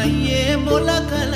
la llevo la cara.